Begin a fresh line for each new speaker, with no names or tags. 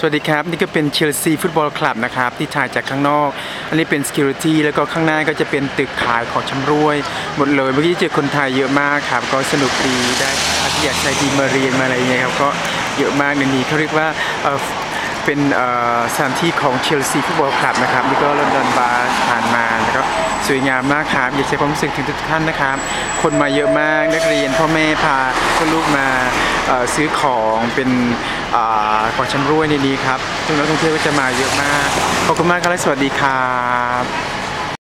สวัสดีครับ นี่ก็เป็นเชลซีฟุตบอลคลับนะครับ ที่ถ่ายจากข้างนอก อันนี้เป็น Security แล้วก็ข้างหน้าก็จะเป็นตึกขายของชำรวย หมดเลยเมื่อกี้เจอคนไทยเยอะมากครับ ก็สนุกดีได้อาที่อยากใช้ดีมาเรียนมาอะไรเงี้ยครับก็เยอะมากในนี้เขาเรียกว่าเป็นสถานที่ของเชลซีฟุตบอลคลับนะครับนี่ก็ลอนดอนบาร์ผ่านมานะครับสวยงามมากครับอยากใช้ความรู้สึกถึงทุกท่านนะครับ คนมาเยอะมากนักเรียนพ่อแม่พาลูกมา ซื้อของเป็นอ่าของชำร่วยในนี้ครับซึ่งนักท่องเที่ยวก็จะมาเยอะมาก ขอบคุณมากครับและสวัสดีครับ